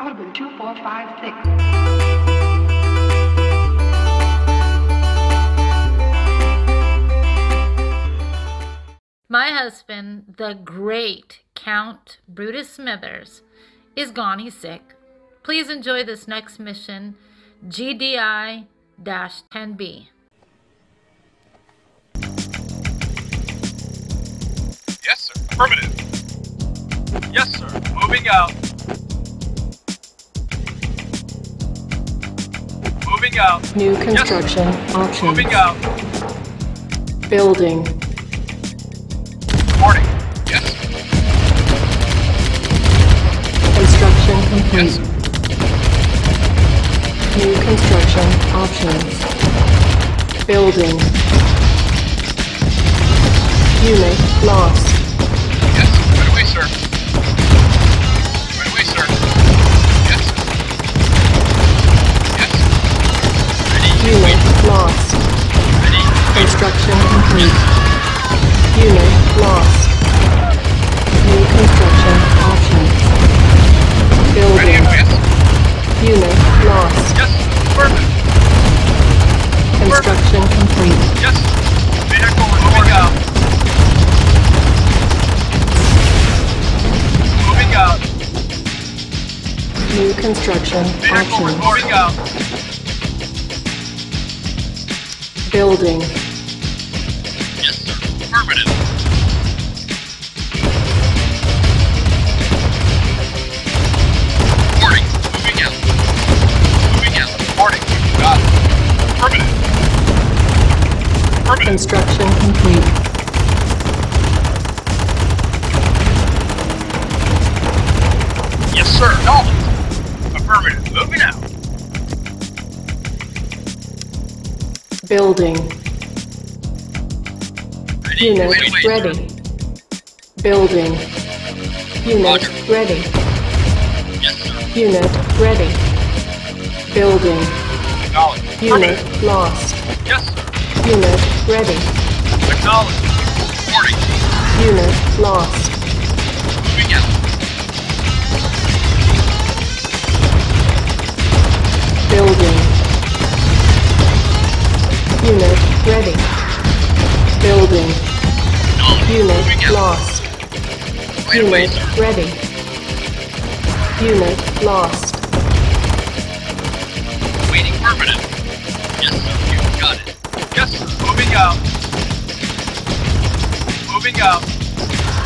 Audubon 2456. My husband, the great Count Brutas Smithers, is gone. He's sick. Please enjoy this next mission, GDI 10B. Yes, sir. Affirmative. Yes, sir. Moving out. Moving out. New Yes, construction options. Moving out. Building. Morning. Yes. Construction complete. sir. New construction options. Building. Unit lost. Lost. Construction complete. Unit lost. New construction options. Building. Unit lost. Yes. Affirmative. Construction complete. Yes. Vehicle moving out. Moving out. New construction Vehicle options. moving out. Building. Yes, sir. Affirmative. Morning. Moving out. Moving out. Morning. Got it. Affirmative. Construction complete. Yes, sir. Acknowledged. Building. Ready. Unit Wait, wait, ready. Building. Unit Roger. ready. Yes, sir. Unit ready. Building. Unit lost. Yes, sir. Unit ready. Acknowledged. Morning. Unit lost. Moving out. Building. Unit ready. Building. Unit lost. Unit ready. Unit lost. Waiting affirmative. Yes. You got it. Yes. Moving out. Moving out.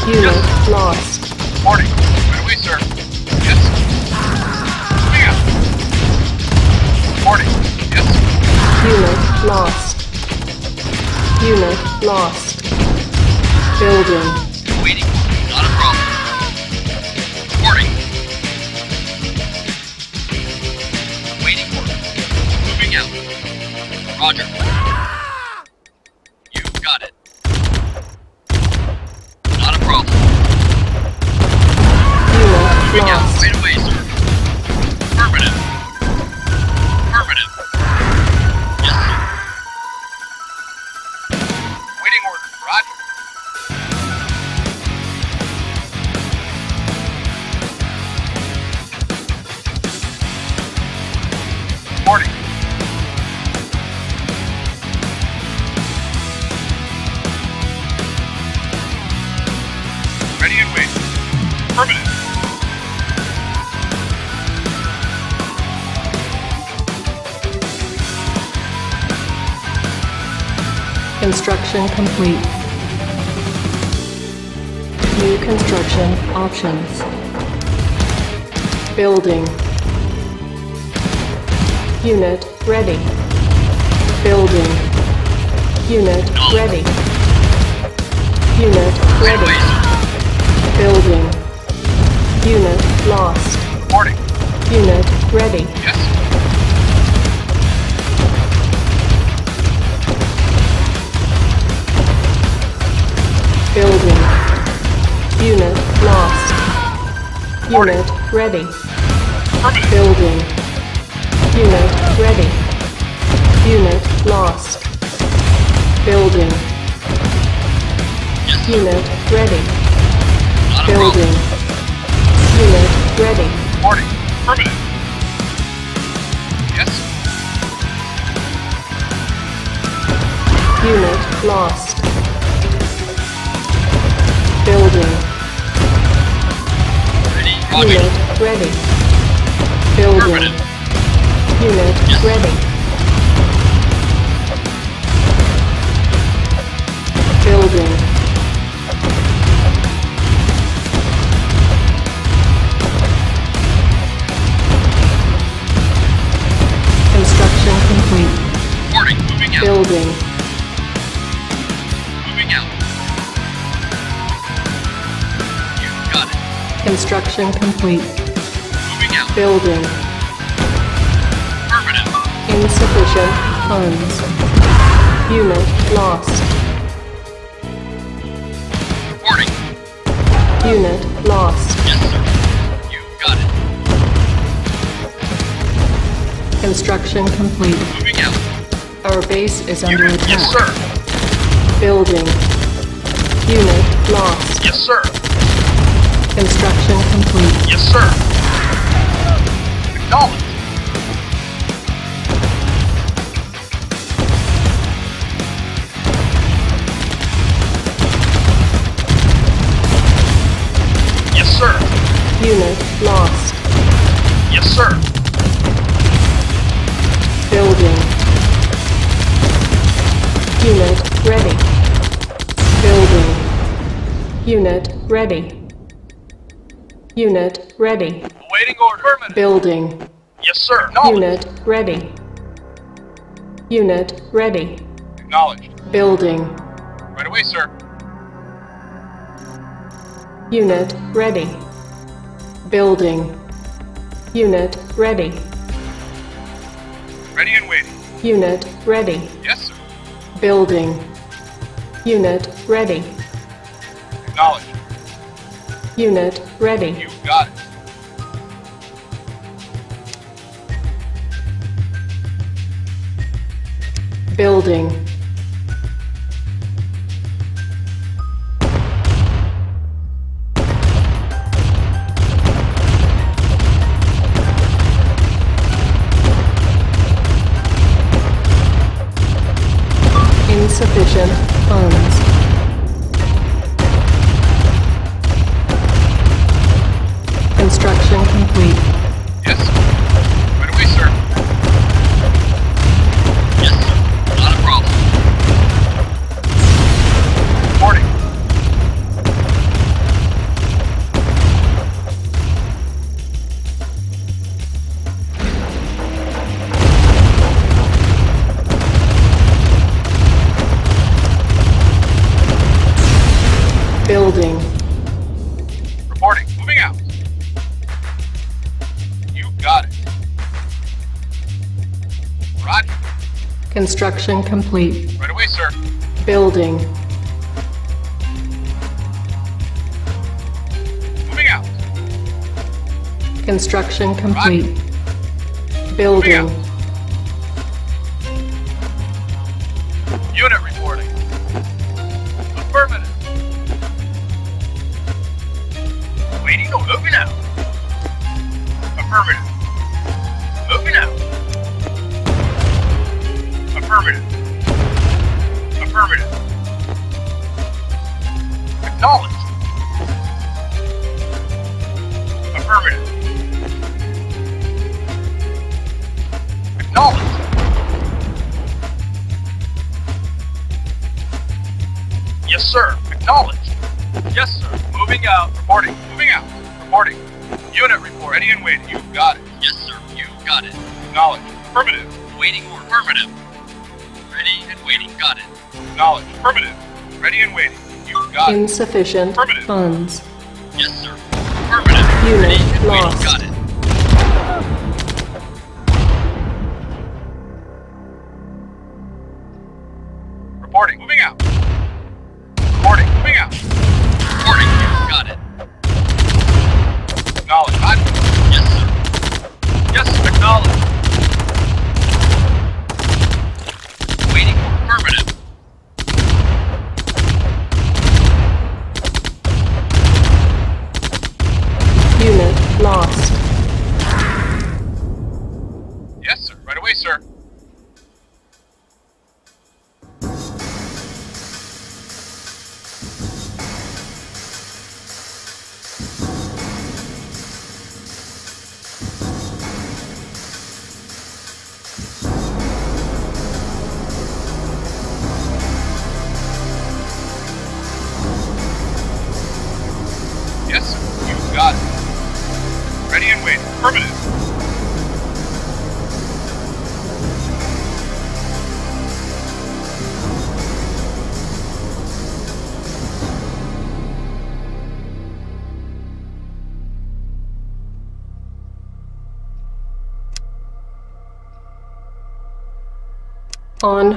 Unit Yes. lost. Morning. Right away, sir. Yes. Moving out. Morning. Yes. Unit lost. Unit lost. Building. Waiting. Not a problem. Morning. Waiting order. Moving out. Roger. Complete. New construction options. Building. Unit ready. Building. Unit ready. Unit ready. Building. Unit lost. Morning. Unit ready. Yes. Building. Unit lost. Unit ready. Building. Unit ready. Unit lost. Building. Unit ready. Building. Unit ready. Morning. Affirmative. Yes. Unit lost. Building. Ready. Unit ready. Building. Unit Yes. ready. Building. Construction complete. Reporting. Moving out. Building. Moving out. Construction complete. Moving out. Building. Affirmative. Insufficient funds. Unit lost. Reporting. Unit lost. Yes, sir. You got it. Construction complete. Moving out. Our base is under Unit. Yes, attack. sir. Building. Unit lost. Yes, sir. Construction complete. Yes, sir. Acknowledged. Yes, sir. Unit lost. Yes, sir. Building. Unit ready. Building. Unit ready. Unit ready. Awaiting order. Building. Yes, sir. Unit ready. Unit ready. Acknowledged. Building. Right away, sir. Unit ready. Building. Unit ready. Ready and waiting. Unit ready. Yes, sir. Building. Unit ready. Acknowledged. Unit ready. You got it. Building. Insufficient funds. Construction complete. Right away, sir. Building. Moving out. Construction complete. Building. Affirmative. Acknowledged. Got. Insufficient funds. Yes, sir. Affirmative. Unit Ready and waiting. lost.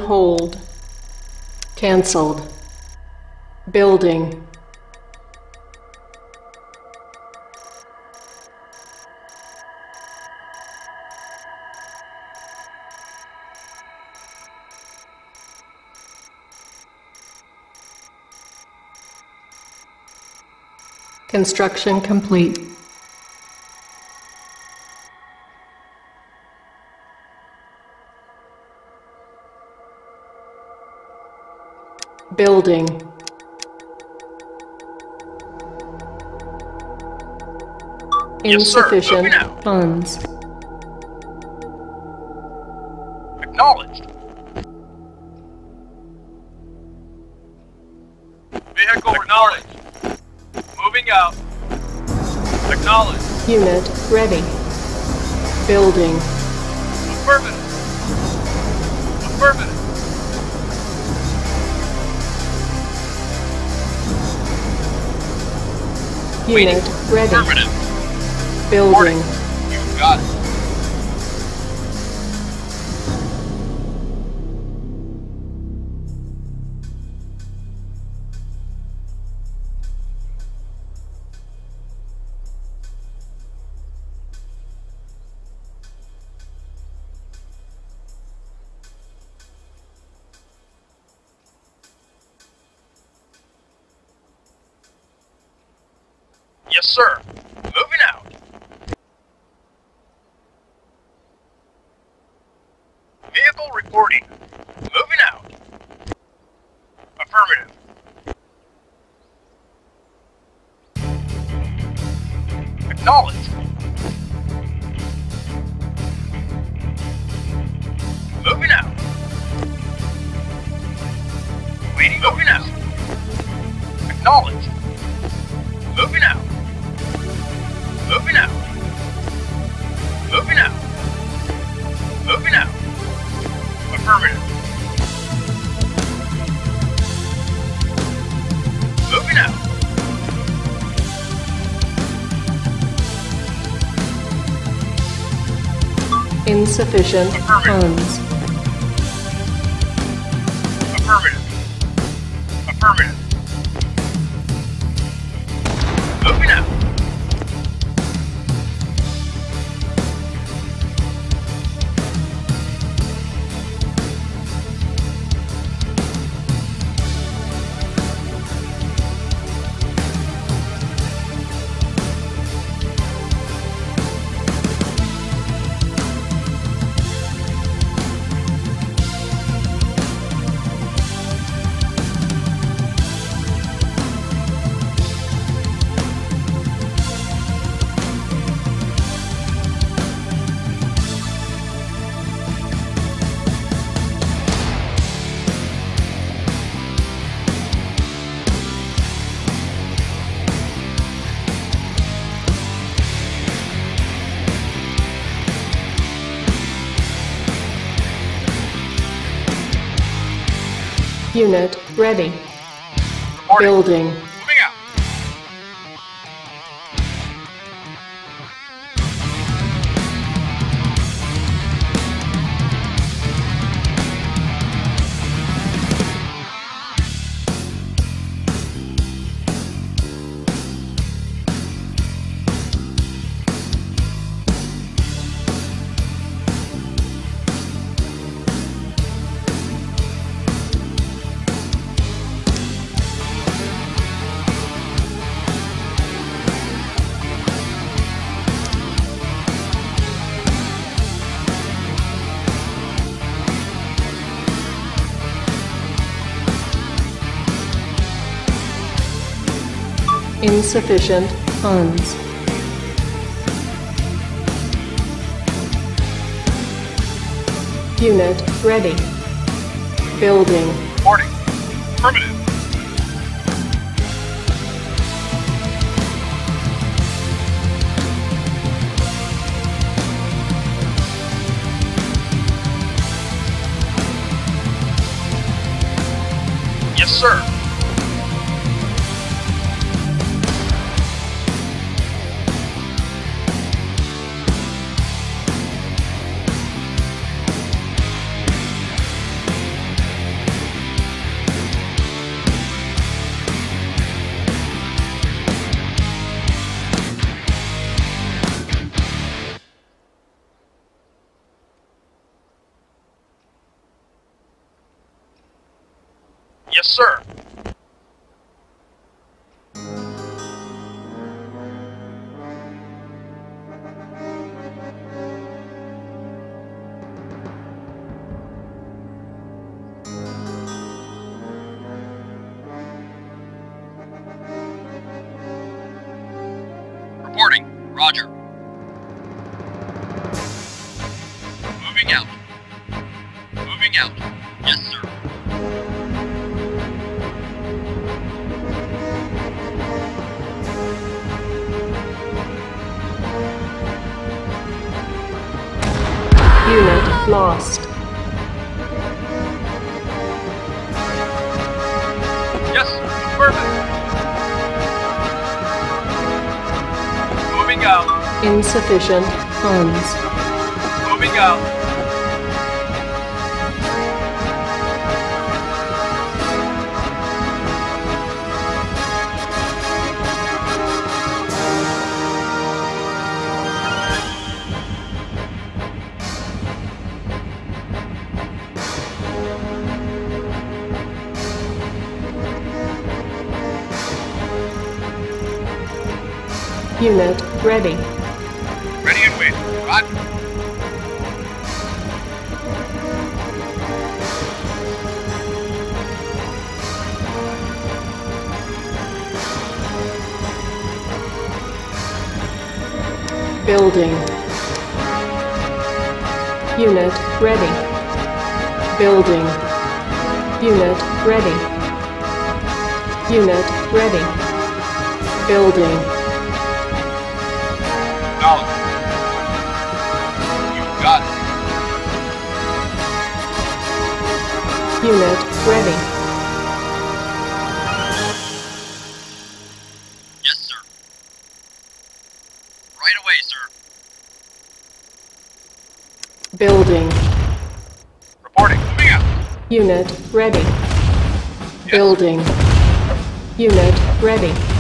Hold. Cancelled. Building. Construction complete. Building. Yes. Insufficient out. funds. Acknowledged. Vehicle acknowledged. Moving out. Acknowledged. Unit ready. Building. Unit ready. Affirmative. Building. You got it. Insufficient funds. Unit ready. Building. Insufficient funds. Unit ready. Building. Insufficient funds. Moving out. Unit. Ready Building. Unit ready. Building. Unit ready. Unit ready. Building. Knowledge. You got it. Unit ready. Ready. Yes. Building. Unit ready.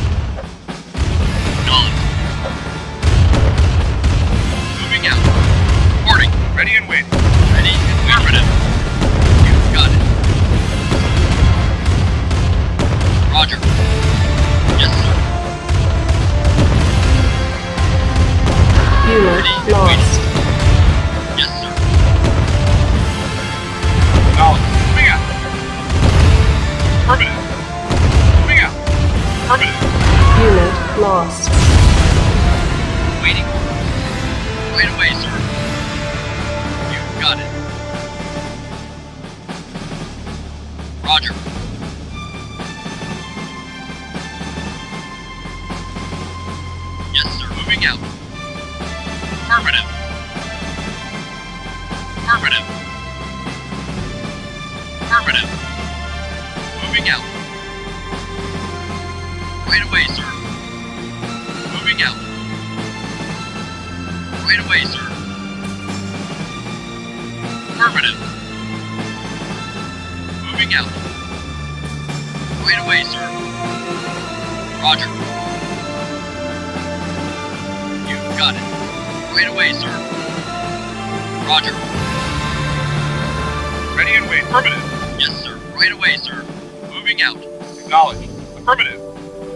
Wait. Affirmative. Yes, sir. Right away, sir. Moving out. Acknowledge. Affirmative.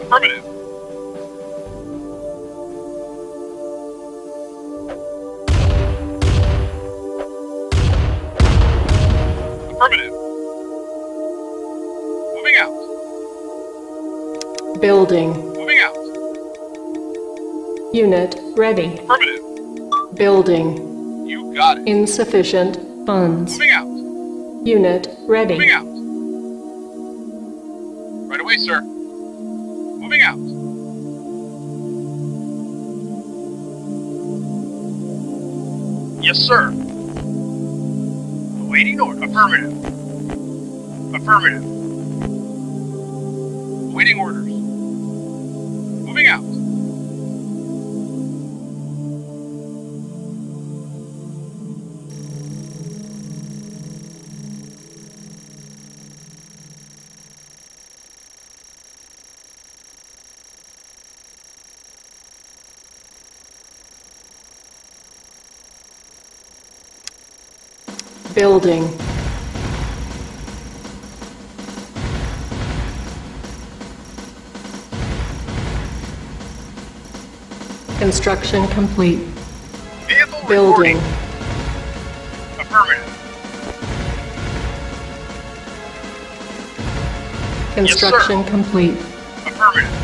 Affirmative. Affirmative. Moving out. Building. Moving out. Unit ready. Affirmative. Building. You got it. Insufficient funds. Moving out. Unit ready. Moving out. Right away, sir. Moving out. Yes, sir. Awaiting order. Affirmative. Affirmative. Waiting orders. Moving out. Building. Construction complete. Vehicle Building. reporting. Affirmative. Construction complete. Affirmative.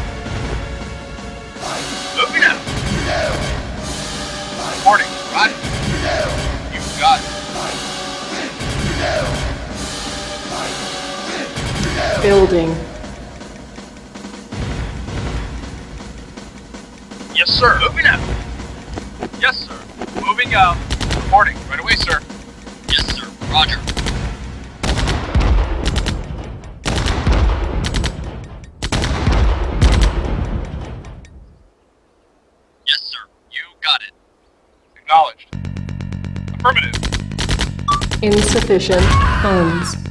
Building. Yes, sir. Moving out. Yes, sir. Moving uh, out. Reporting. Right away, sir. Yes, sir. Roger. Yes, sir. You got it. Acknowledged. Affirmative. Insufficient funds.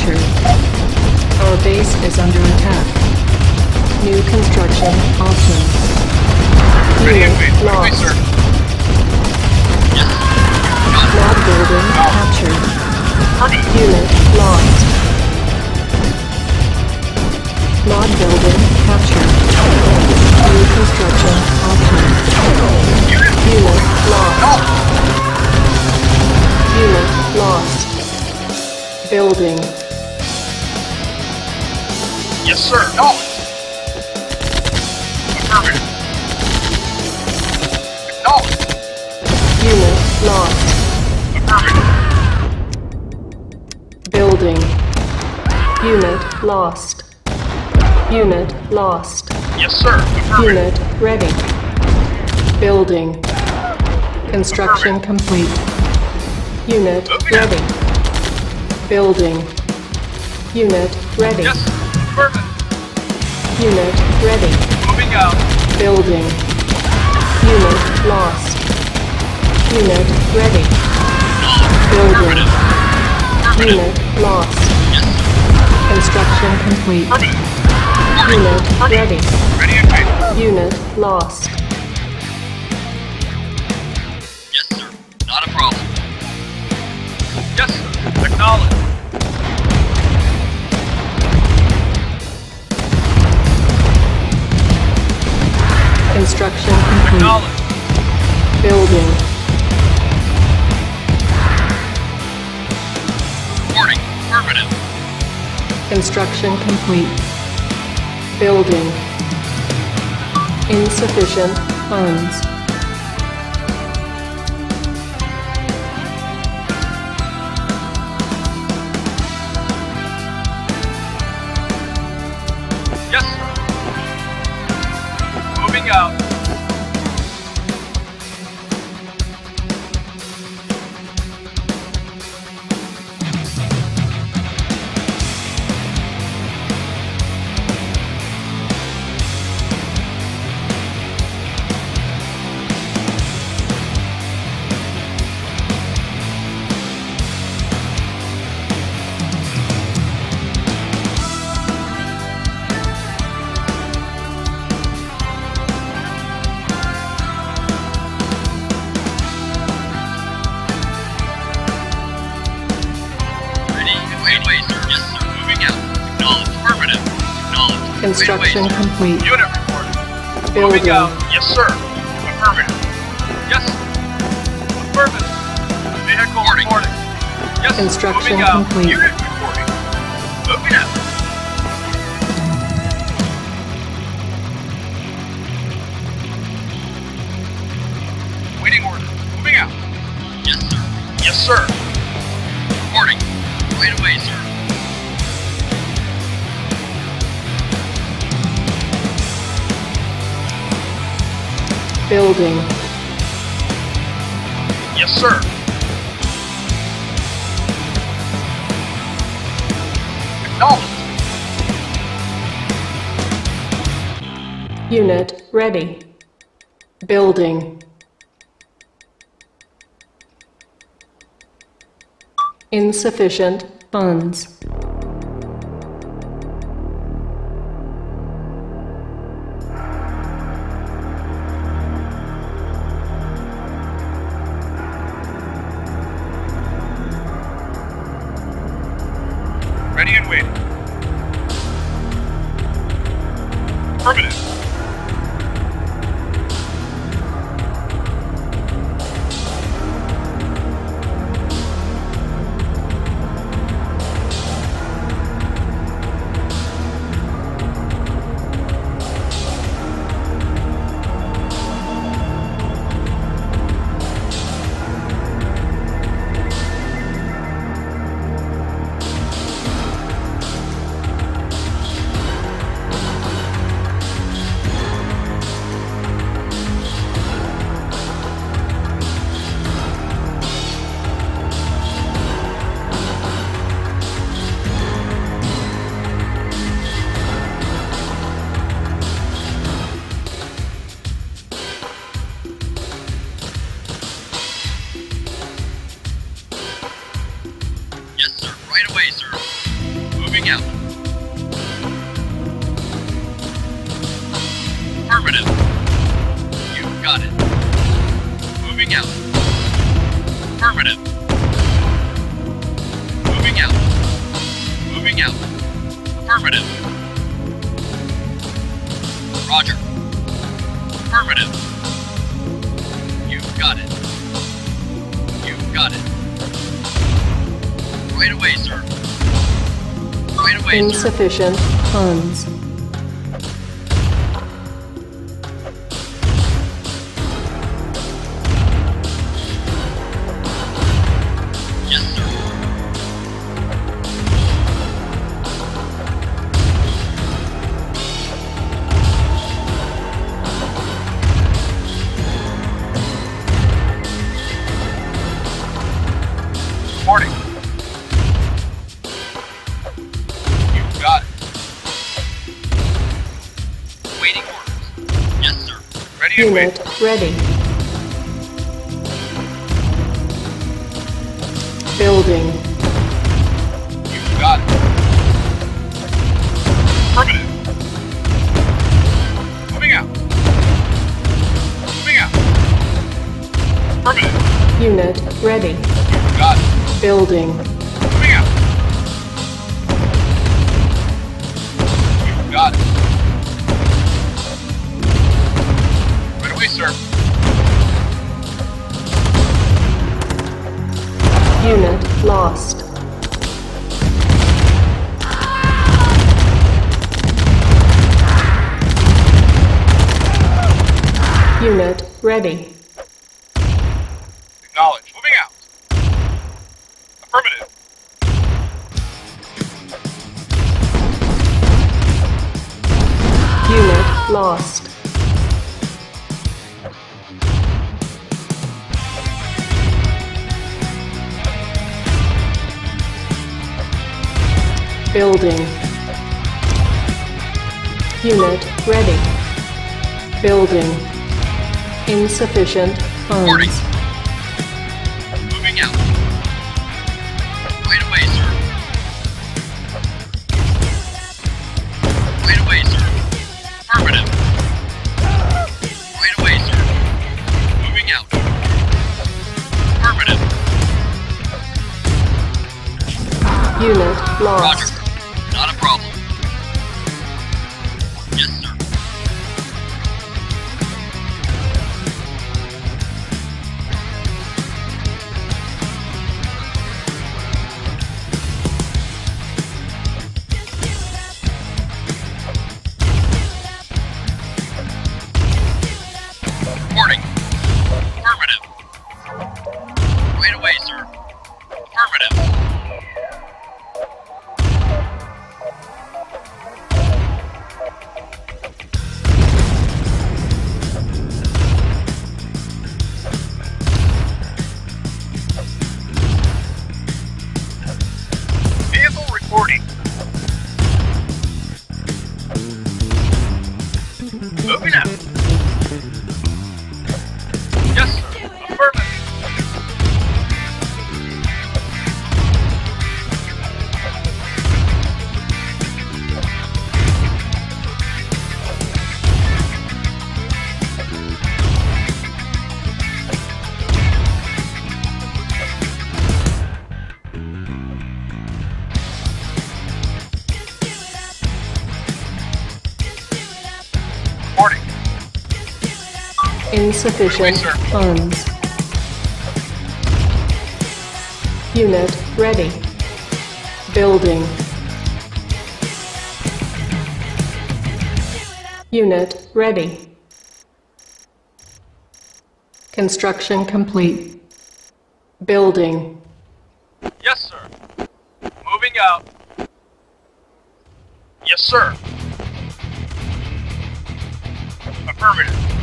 Captured. Our base is under attack. New construction options. Ready Unit wait. Right away, lost. Got building captured. Unit lost. Not building captured. New construction options. Unit. Unit lost. Unit lost. Building. Yes, sir. All. Affirmative. Acknowledged. Unit lost. Affirmative. Building. Unit lost. Unit lost. Yes, sir. Unit ready. Building. Construction complete. Unit Moving out. ready. Building. Unit ready. Yes. Unit ready. Moving out. Building. Unit lost. Unit ready. Building. Unit lost. Construction complete. Unit ready. Unit lost. Construction complete. Building. Insufficient funds. Construction complete. Unit. Building. Moving out. Yes, sir. Affirmative. Yes. Affirmative. Vehicle reporting. Yes. Construction complete. Unit building. Yes, sir. Acknowledged. Unit ready. Building. Insufficient funds. Insufficient funds. Ready. Building. You got it. Affirmative. Moving out. Moving out. Affirmative. Unit ready. You got it. Building. Sir. Unit lost. Unit ready. Building. Unit ready. Building. Insufficient funds. Sir. funds. Unit ready. Building. Unit ready. Construction complete. Building. Yes, sir. Moving out. Yes, sir. Affirmative.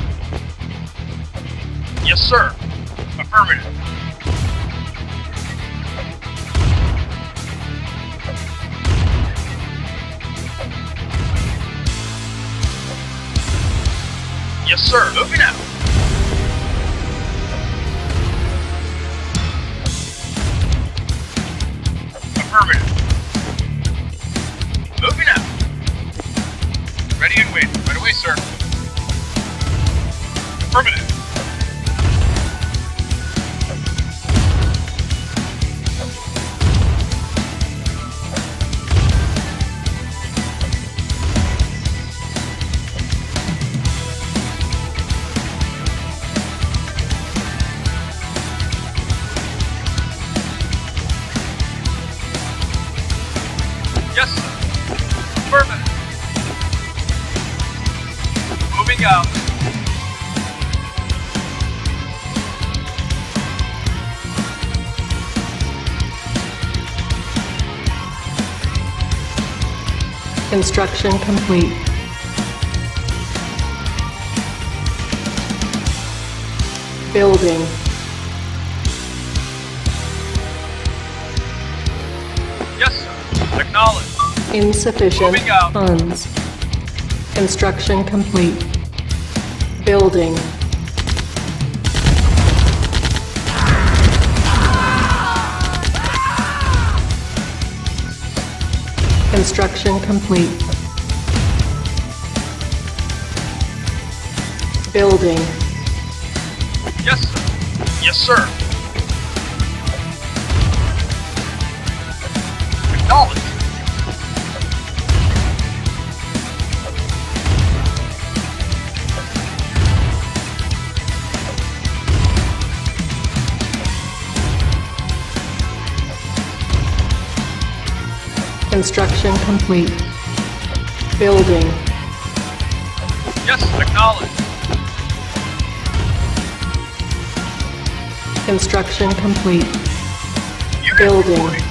Yes, sir. Affirmative. Yes, sir. Moving out. Affirmative. Moving out. Ready and waiting. Right away, sir. Affirmative. Construction complete. Building. Yes, sir. Acknowledged. Insufficient funds. Construction complete. Building. Building. Construction complete. Building. Yes, sir. Yes, sir. Construction complete. Building. Yes, acknowledged. Construction complete. Building.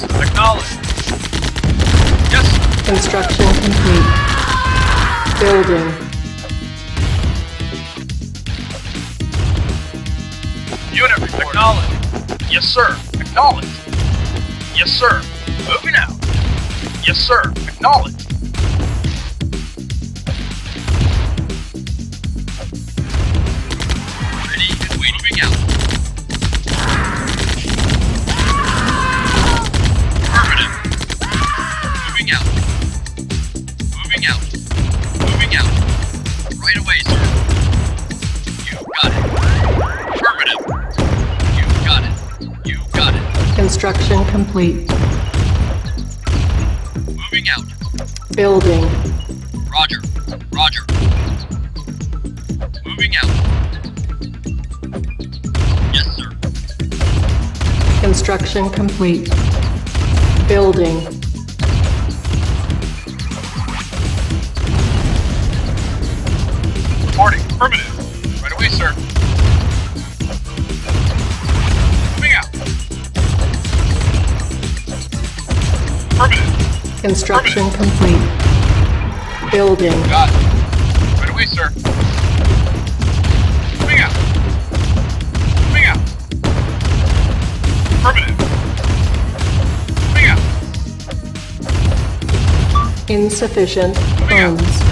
Acknowledged. Yes. Construction complete. Building. Unit report. Acknowledged. Yes, sir. Acknowledged. Yes, sir. Moving out. Yes, sir. Acknowledged. complete. Moving out. Building. Roger. Roger. Moving out. Yes, sir. Construction complete. Building. Construction complete. Building. Got it. Right away, sir. Coming out. Coming out. Affirmative. Coming out. Insufficient funds.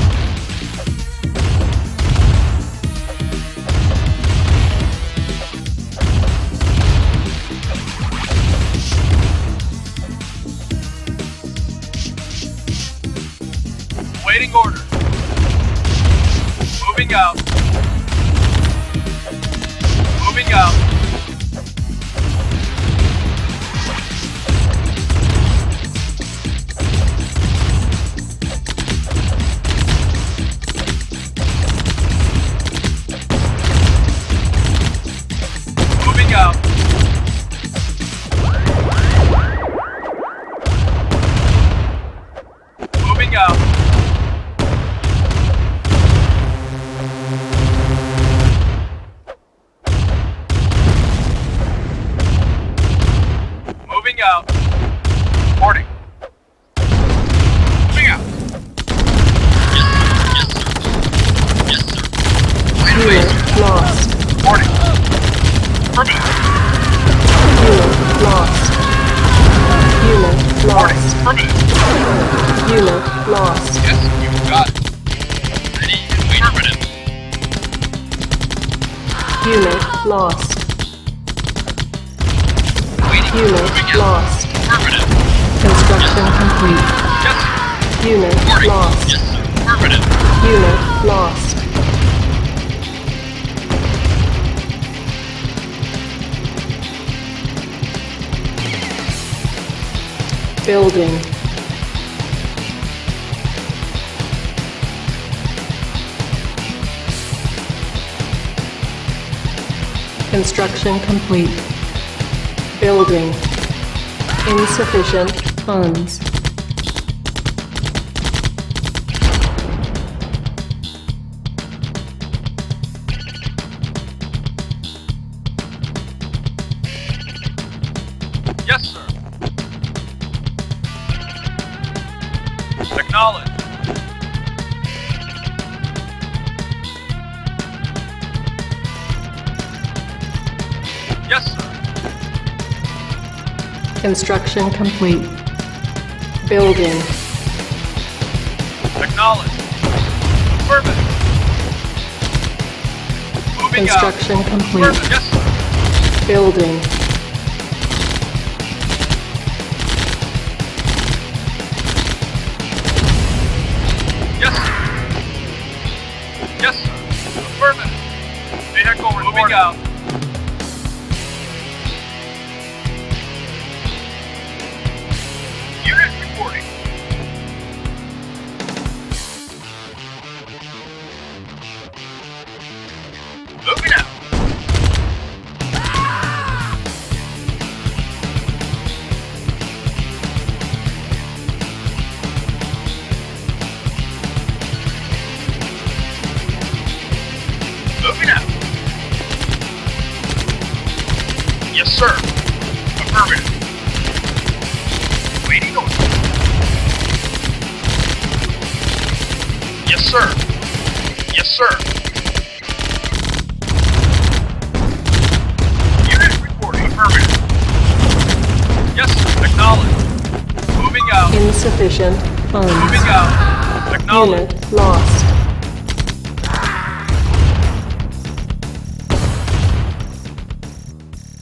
Construction complete. Building. Insufficient funds. Construction complete. Building. Acknowledge. Affirmative. Moving Construction out. complete. Affirmative. Yes, sir. Building. Yes, sir. Yes, sir. Affirmative. Vehicle moving out.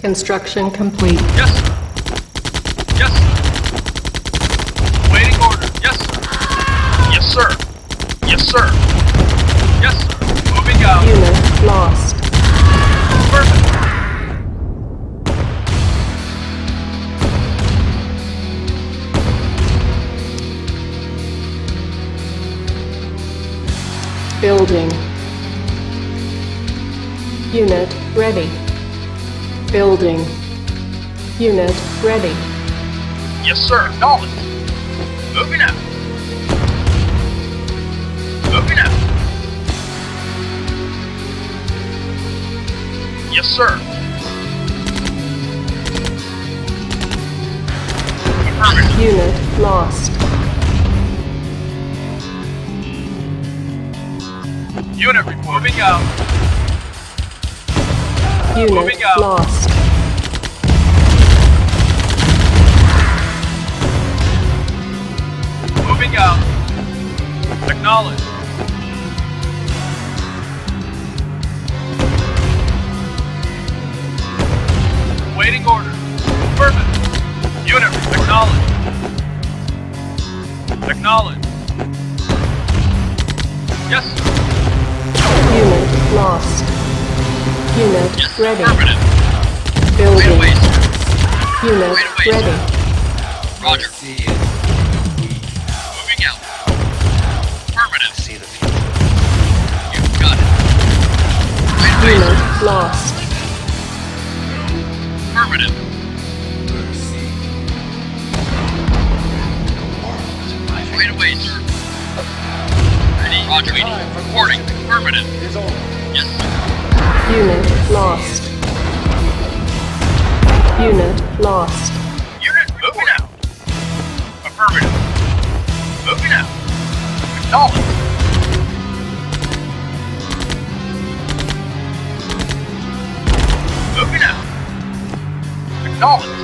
Construction complete. Yes, Waiting order. Affirmative. Unit, acknowledge. Acknowledge. Yes, sir. Unit lost. Unit Yes, ready. affirmative. Right Building. away, sir. Unit away, ready. Roger. Moving out. Affirmative. See the future. You got it. Right away. Unit lost. Affirmative. Right away, sir. Ready? Roger. Waiting. Reporting. Affirmative. Yes, sir. Unit lost. Unit lost. Unit moving out. Affirmative. Moving out. Acknowledge. Acknowledge.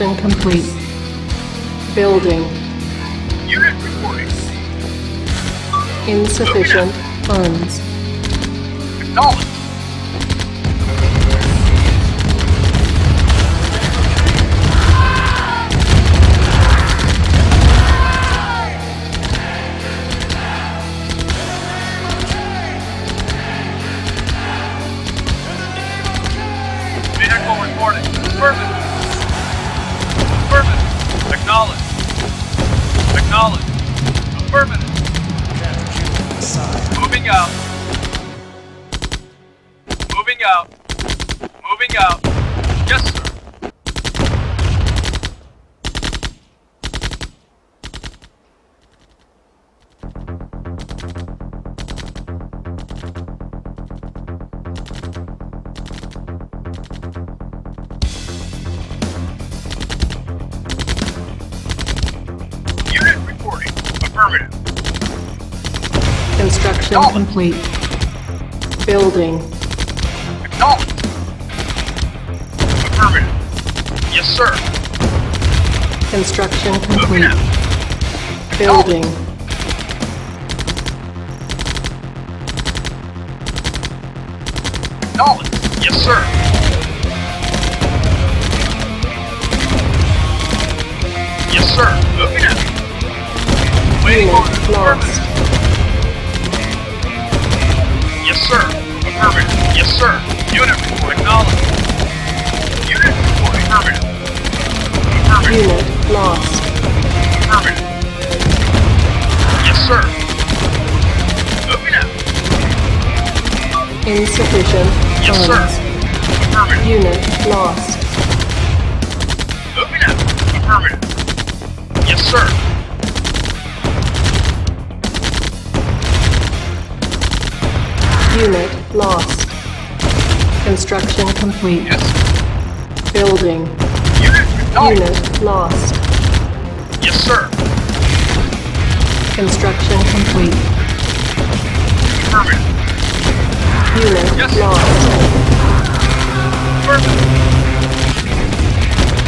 Construction complete. Building. Unit reporting. Insufficient funds. Moving out. Moving out. Yes, sir. Unit reporting. Affirmative. Construction complete. Building. Sir. Construction complete. out. Building. Acknowledged. Yes, sir. Yes, sir. Moving out. Waiting lost. Affirmative. Yes, sir. Affirmative. Yes, sir. Unit report. Acknowledged. Unit report. Affirmative. Unit lost. Affirmative. Yes, sir. Moving out. Insufficient Yes, sir. funds. Affirmative. Unit lost. Moving out. Affirmative. Yes, sir. Unit lost. Construction complete. Yes. Building. Unit. Unit lost. Yes, sir. Construction complete. Affirmative. Unit Yes. lost. Affirmative.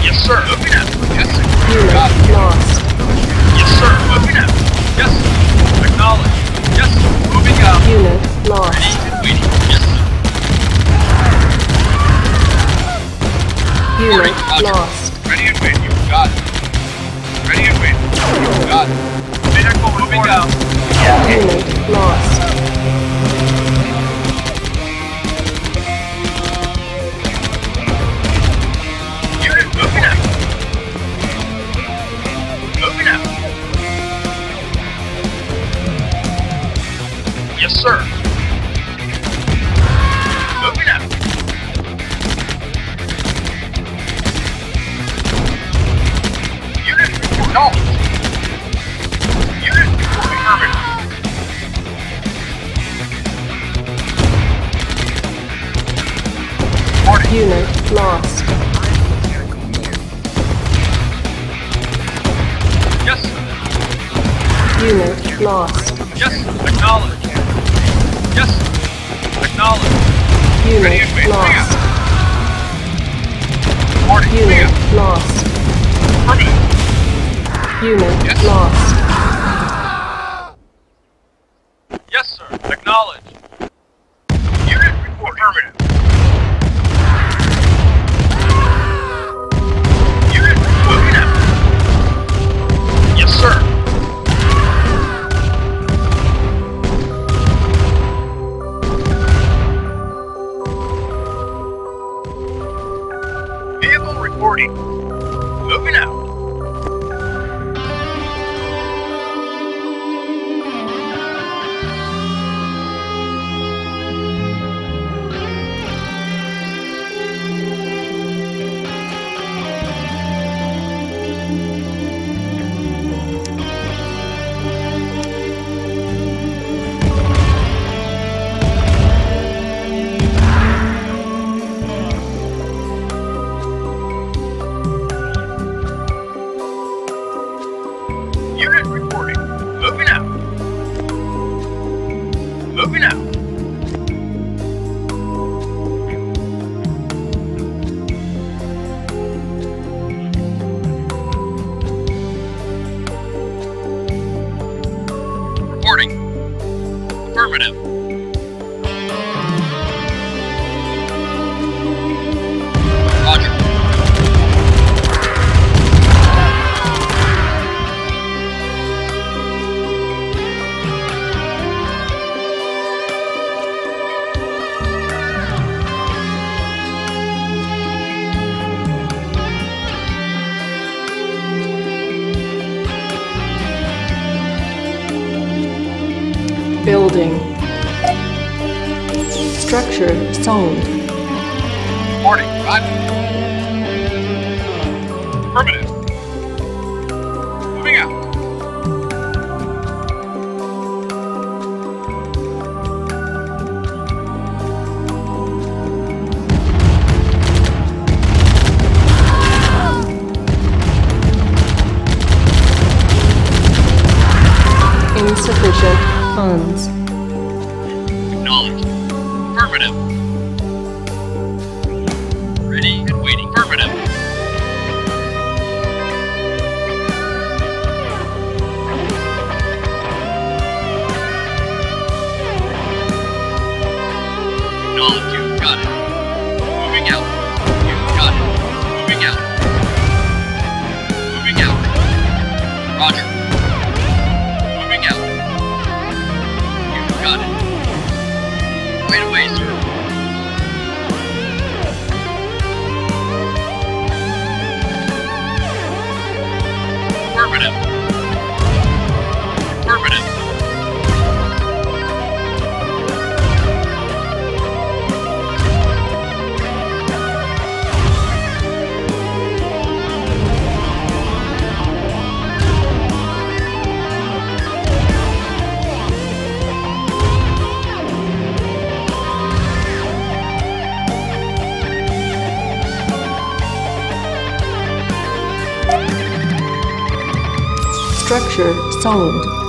Yes, sir. Moving out. Yes, sir. Unit Got lost. Yes, sir. Moving out. Yes, sir. Acknowledged. Yes, sir. Moving out. Unit lost. Ready waiting. Yes, sir. Unit lost. Got it. Ready and. You got it. Vehicle moving out. Unit lost. structure solved.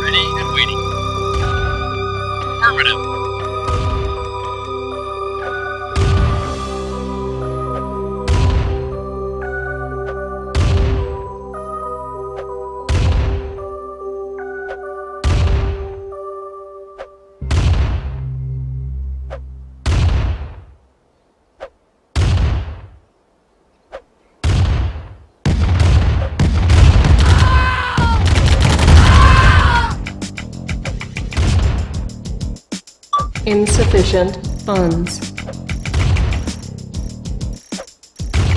Insufficient funds.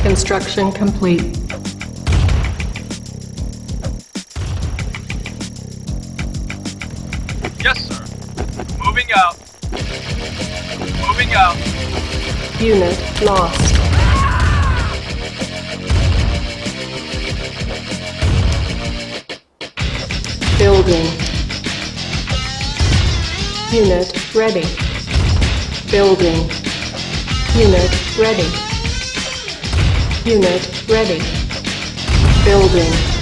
Construction complete. Yes, sir. Moving out. Moving out. Unit lost. Building. Unit ready. Building. Unit ready. Unit ready. Building.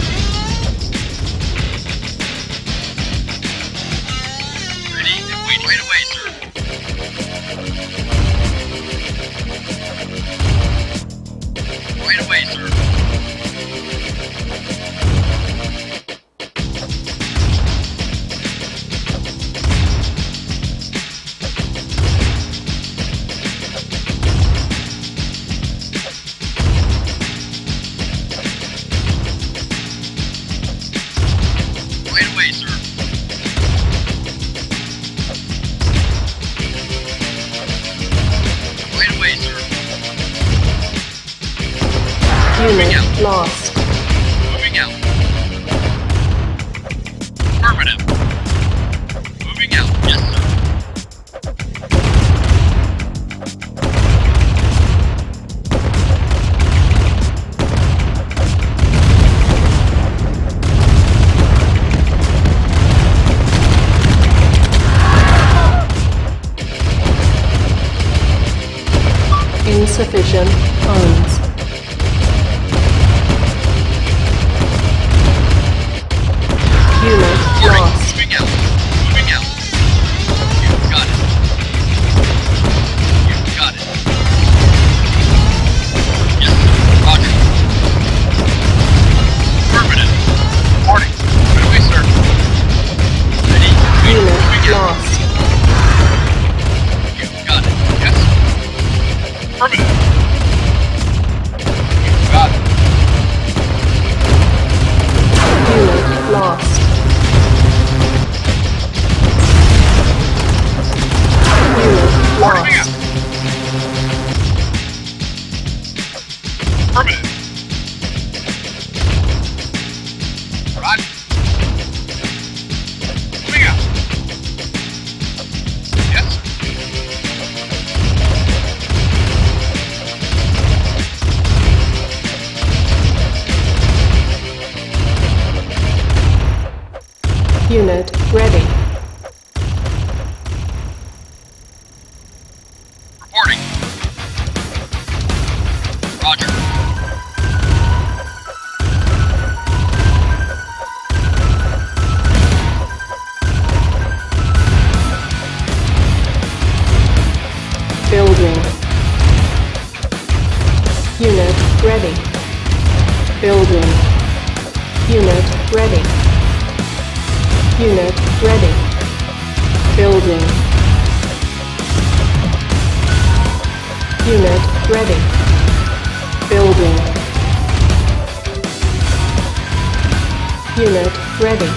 Unit ready.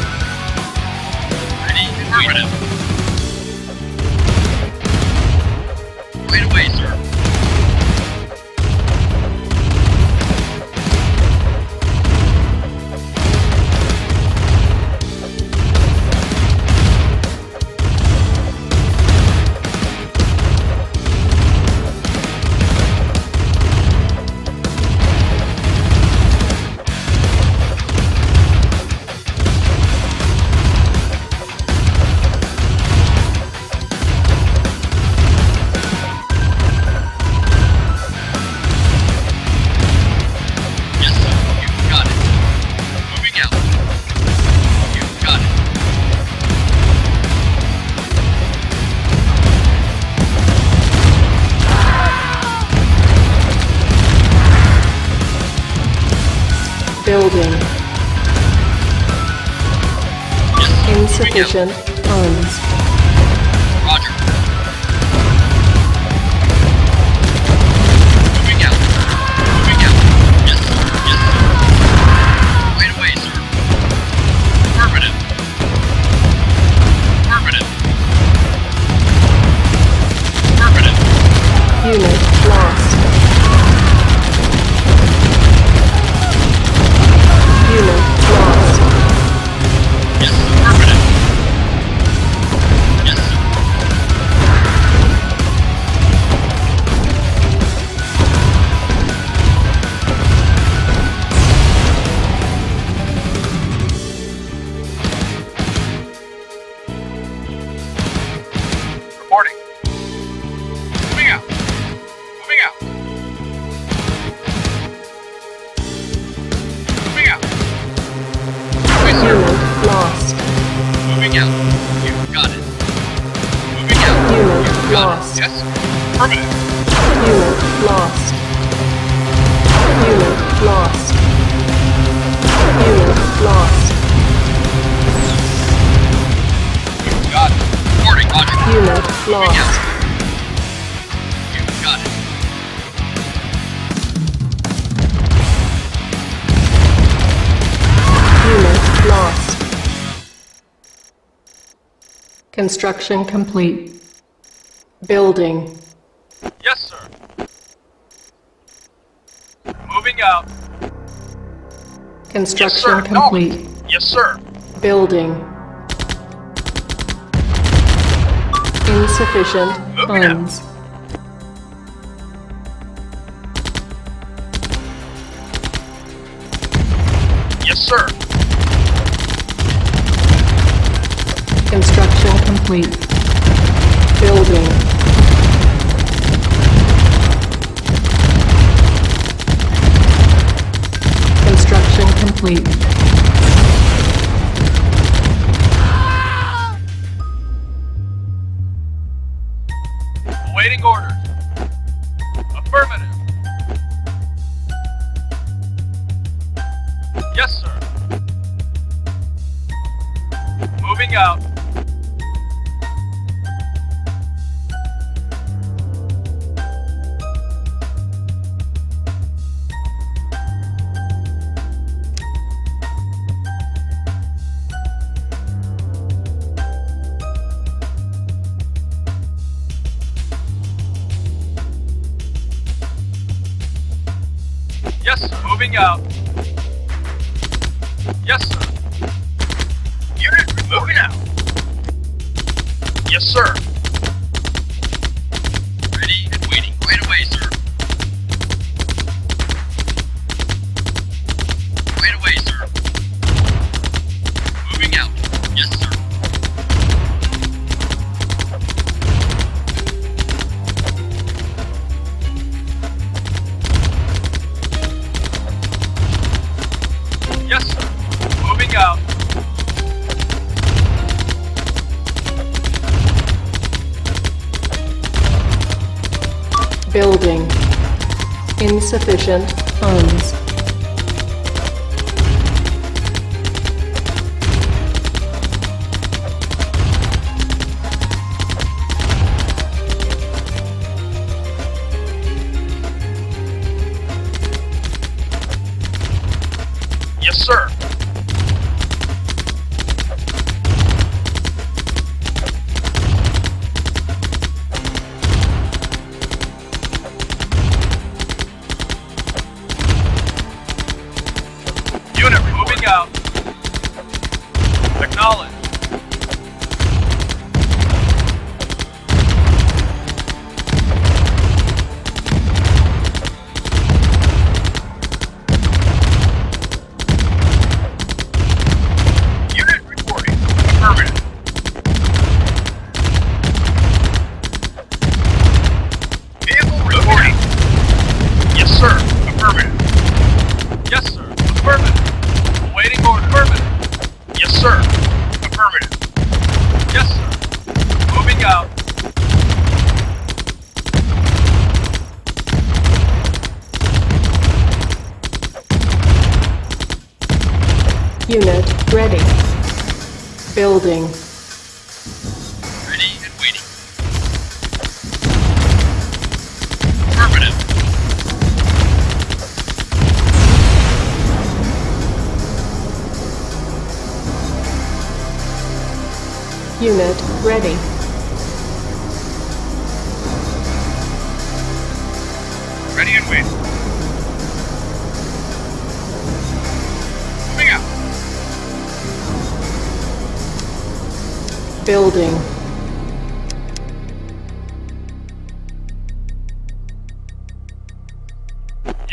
Ready, to affirmative. Wait away, sir. floor. Lost. Construction complete. Building. Yes, sir. Moving out. Construction yes, complete. No. Yes, sir. Building. insufficient funds. Yes, sir. Construction complete. Building. Construction complete. Insufficient funds.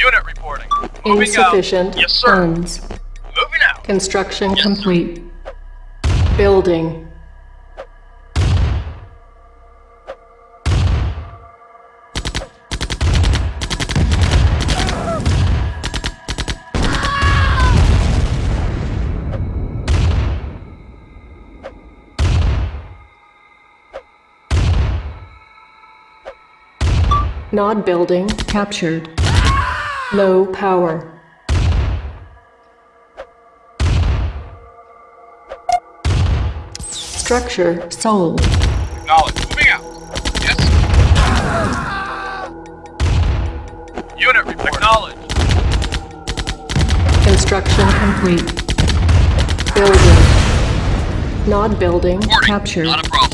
Unit reporting. Moving Insufficient out. Yes, sir. funds. Moving out. Construction Yes, sir. complete. Building. Nod building captured. Low power. Structure sold. Acknowledge. Moving out. Yes. Unit report. Acknowledge. Construction complete. Building. Nod building Reporting. captured. Not a problem.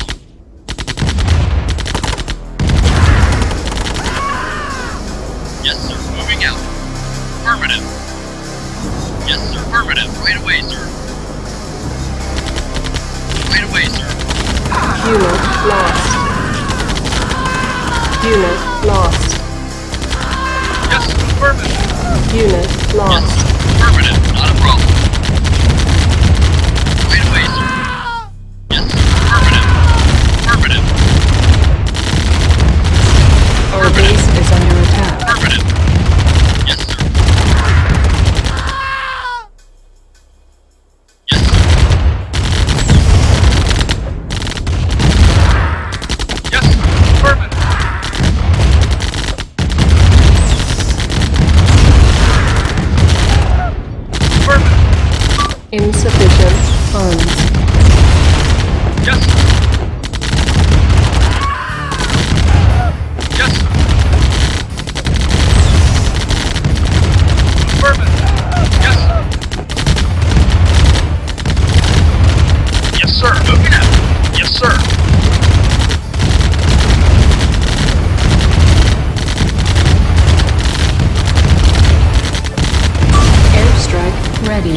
Unit lost.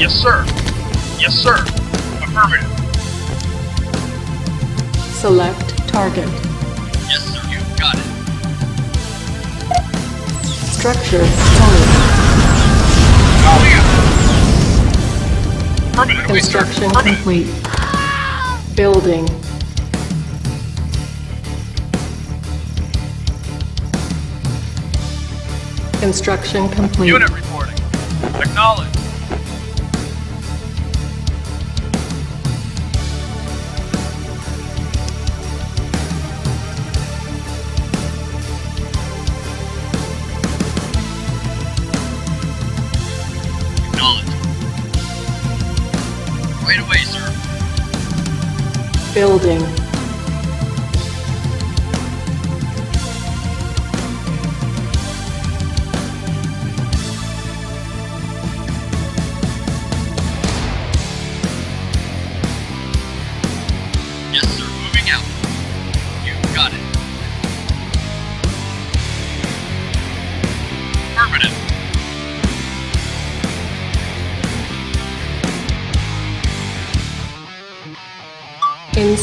Yes, sir. Yes, sir. Affirmative. Select target. Yes, sir. You got it. Structure. Moving out. Oh, Affirmative. Construction Affirmative. complete. Building. Construction complete. Unit reporting. Acknowledge. Building.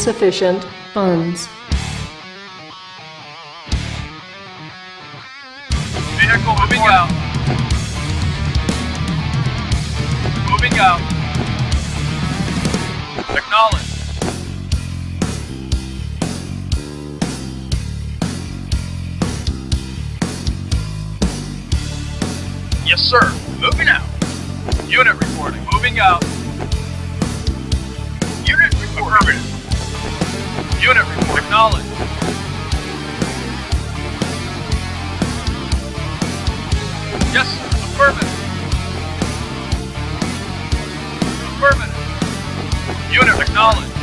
Insufficient funds. Unit acknowledged.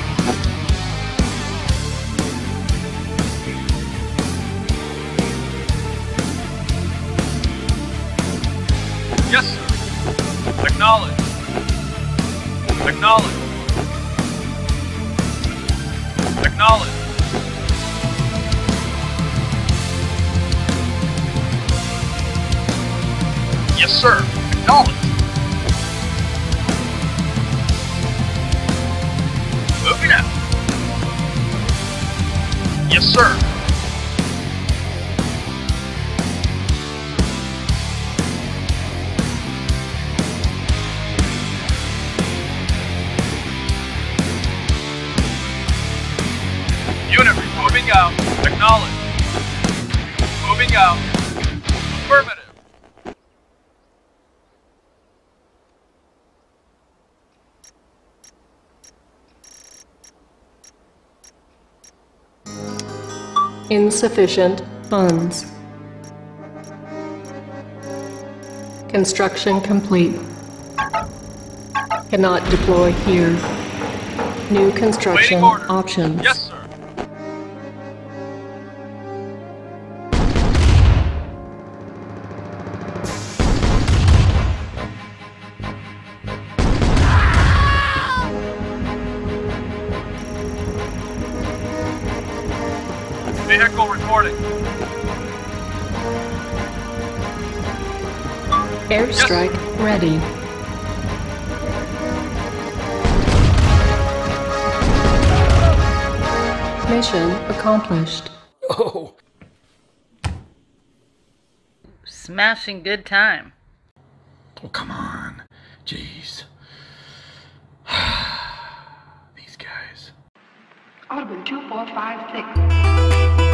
Insufficient funds. Construction complete. Cannot deploy here. New construction options. Yes, Airstrike ready. Mission accomplished. Oh, Smashing good time. oh, come on. Jeez. These guys. Audubon 2456.